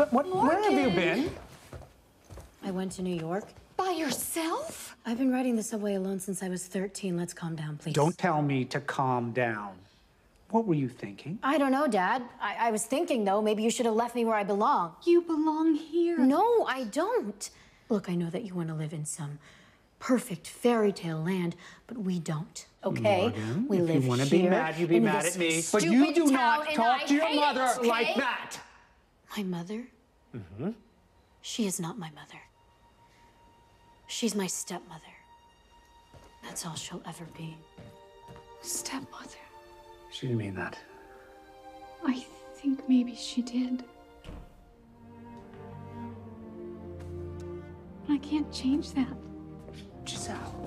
What, what, where have you been? I went to New York. By yourself? I've been riding the subway alone since I was 13. Let's calm down, please. Don't tell me to calm down. What were you thinking? I don't know, Dad. I, I was thinking, though, maybe you should have left me where I belong. You belong here. No, I don't. Look, I know that you want to live in some perfect fairy tale land, but we don't. Okay? Morgan, we if live you want to be mad, you be mad at me. But you do not talk I to your hate it, mother okay? like that. My mother? Mm-hmm. She is not my mother. She's my stepmother. That's all she'll ever be. Stepmother. She didn't mean that. I think maybe she did. I can't change that. Giselle.